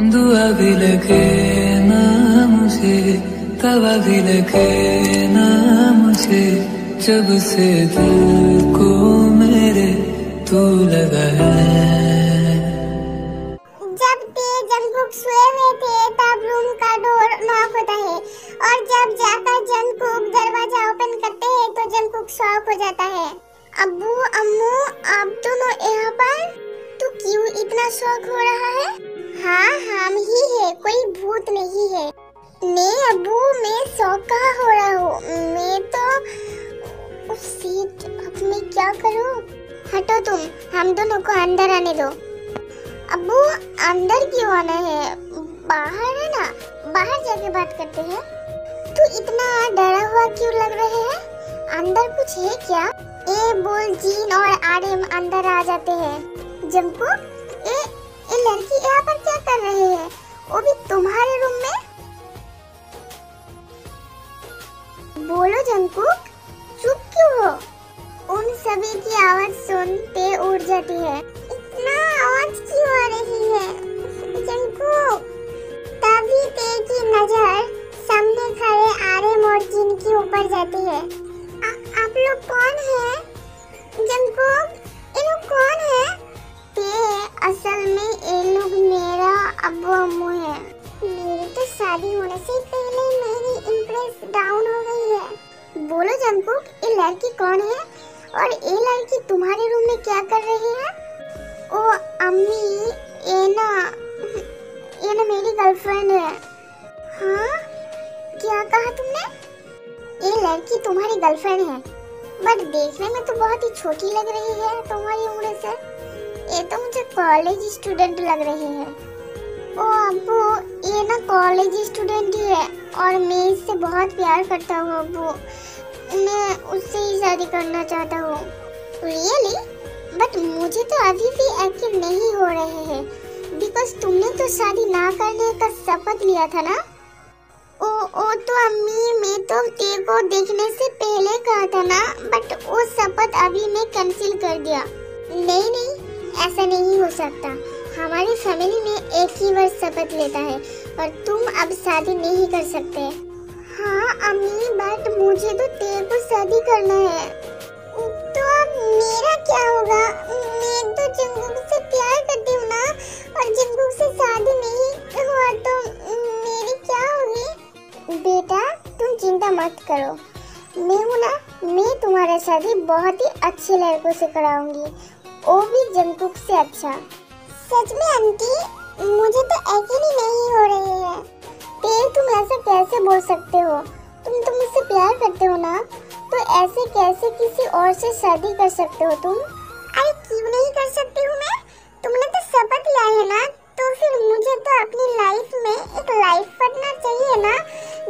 दुआ भी लगे ना मुझे, तवा भी लगे ना मुझे, जब से दिल को मेरे तू लगा है। जब सोए हुए थे, तब रूम का डोर होता है। और जब जाकर दरवाज़ा ओपन करते हैं तो जंगकुक शॉक हो जाता है। अब्बू, अम्मू, आप दोनों यहाँ पर? तू क्यों इतना शौक हो रहा है? हाँ हम ही है, कोई भूत नहीं है। नहीं अब्बू मैं कहाँ हो रहा हूँ। मैं तो सीट, अब मैं क्या करूँ? हटो तुम, हम दोनों को अंदर आने दो। अब्बू अंदर क्यों आना है? बाहर है ना? बाहर जाके बात करते हैं। तू इतना डरा हुआ क्यों लग रहे है? अंदर कुछ है क्या? ए, बोल, जीन और आर्यम अंदर आ जाते हैं। ये लड़की यहाँ पर क्या कर रही है? वो भी तुम्हारे रूम में? बोलो जंकुक चुप क्यों हो? उन सभी की आवाज़ सुनते उड़ जाती है। अब्बू अम्मू है। मेरी तो शादी होने से पहले मेरी इम्प्रेस डाउन हो गई है। बोलो जंकुक ये लड़की कौन है? और ये लड़की तुम्हारे रूम में क्या कर रही है? ओ, अम्मी, ये ना ये ना मेरी गर्लफ्रेंड है। हाँ? क्या कहा तुमने? ये लड़की तुम्हारी गर्लफ्रेंड है। बट देखने में तो बहुत ही छोटी लग रही है तुम्हारी उम्र से। ये तो मुझे कॉलेज स्टूडेंट लग रही है। ओ अब्बू, ये ना कॉलेज स्टूडेंट ही है और मैं इससे बहुत प्यार करता हूँ अब्बू। मैं उससे ही शादी करना चाहता हूँ। रियली बट मुझे तो अभी भी यकीन नहीं हो रहे हैं। बिकॉज़ तुमने तो शादी ना करने का शपथ लिया था ना? ओ ओ तो अम्मी, मैं तो को देखने से पहले कहा था ना बट वो शपथ अभी मैं कैंसिल कर दिया। नहीं नहीं, ऐसा नहीं हो सकता। हमारी फैमिली में एक ही वर्ष शपथ लेता है और तुम अब शादी नहीं कर सकते। हाँ अम्मी बट मुझे तो तेरे को शादी करना है। तो अब मेरा क्या होगा? मैं तो जंगुक से प्यार करती हूँ ना, और जंगुक से शादी नहीं हुआ तो मेरी क्या होगी? बेटा, तुम चिंता मत करो। मैं हूँ ना, मैं तुम्हारा शादी बहुत ही अच्छे लड़कों से कराऊँगी। वो भी जंगकुक से अच्छा। सच में आंटी मुझे तो यकीन ही नहीं हो रही है। तेल तुम ऐसा कैसे बोल सकते हो? तुम तो मुझसे प्यार करते हो ना? तो ऐसे कैसे किसी और से शादी कर सकते हो तुम? अरे क्यों नहीं कर सकती हूँ मैं? तुमने तो शपथ लिया है ना? तो फिर मुझे तो अपनी लाइफ में एक लाइफ पार्टनर चाहिए ना,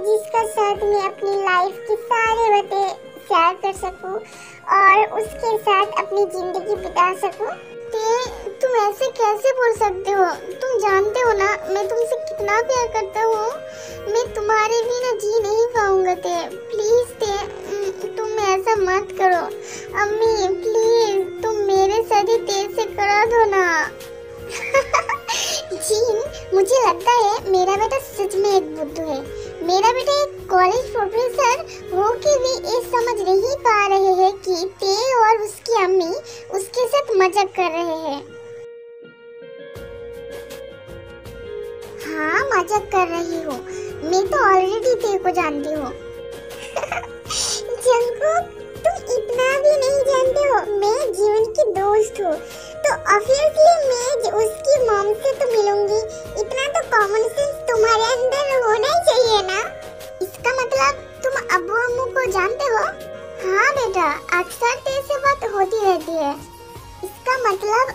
जिसका साथ मैं अपनी लाइफ की सारे बातें शेयर कर सकूँ और उसके साथ अपनी ज़िंदगी बिता सकूँ। ते तुम ऐसे कैसे बोल सकते हो? तुम जानते हो ना, मैं तुमसे कितना प्यार करता हूँ। मैं तुम्हारे बिना जी नहीं पाऊँगा ते। प्लीज़ ते तुम ऐसा मत करो। अम्मी, प्लीज़, तुम मेरे शादी तेज से करा दो ना। जीन, मुझे लगता है मेरा बेटा सच में एक बुद्धू है। कॉलेज प्रोफेसर हो के भी ये समझ नहीं पा रहे हैं कि ते और उसकी अम्मी उसके साथ मज़ाक कर रहे हैं। हाँ मज़ाक कर रही हूँ। मैं तो ऑलरेडी ते को जानती हूँ। जंकुक तुम इतना भी नहीं जानते हो, मैं जीवन की दोस्त हूँ। तो ऑब्वियसली मैं उसकी मॉम से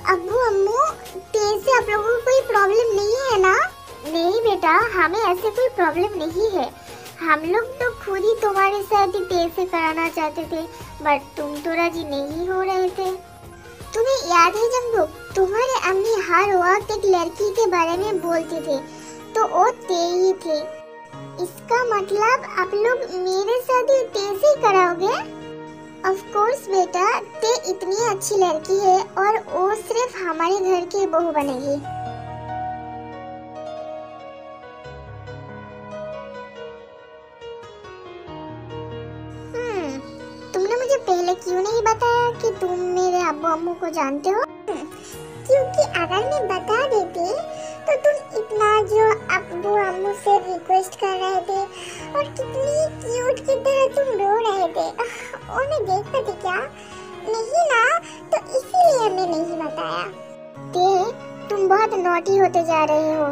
अब्बू अम्मू, तेरे से आप लोगों को कोई प्रॉब्लम नहीं है ना? नहीं बेटा, हमें ऐसे कोई प्रॉब्लम नहीं है। हम लोग तो खुद ही तुम्हारे साथ ही तेज से कराना चाहते थे बट तुम तो राज़ी नहीं हो रहे थे। तुम्हें याद है जब, तुम्हारे अम्मी हर वक्त एक लड़की के बारे में बोलते थे तो वो ते ही थे। इसका मतलब आप लोग मेरे साथ ही तेज ही कराओगे? ऑफ़ कोर्स बेटा इतनी अच्छी लड़की है और वो सिर्फ़ हमारे घर की बहू बनेगी। हम्म, पहले क्यों नहीं बताया कि तुम मेरे अबू अम्मू को जानते हो? हम्म, क्योंकि अगर मैं बता देती तो तुम इतना जो अबू अम्मू से रिक्वेस्ट कर रहे थे और कितनी क्यूट की तरह तुम रो रहे थे। और मैं देख पाती क्या? नहीं ना तो इसीलिए मैं नहीं बताया। ते तुम बहुत नोटी होते जा रहे हो।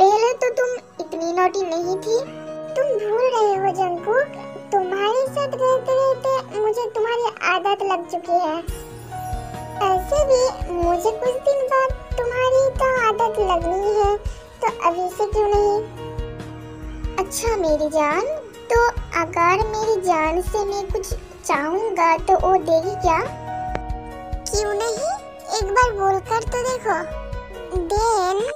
पहले तो तुम इतनी नोटी नहीं थी। तुम भूल रहे हो जंकुक तुम्हारे साथ रहते रहते मुझे तुम्हारी आदत लग चुकी है। ऐसे भी मुझे कुछ दिन बाद तुम्हारी तो आदत लगनी है तो अभी से क्यों नहीं? अच्छा मेरी जान। तो अगर मेरी जान से मैं कुछ चाहूँगा तो वो देगी क्या? क्यों नहीं? एक बार बोलकर तो देखो। देन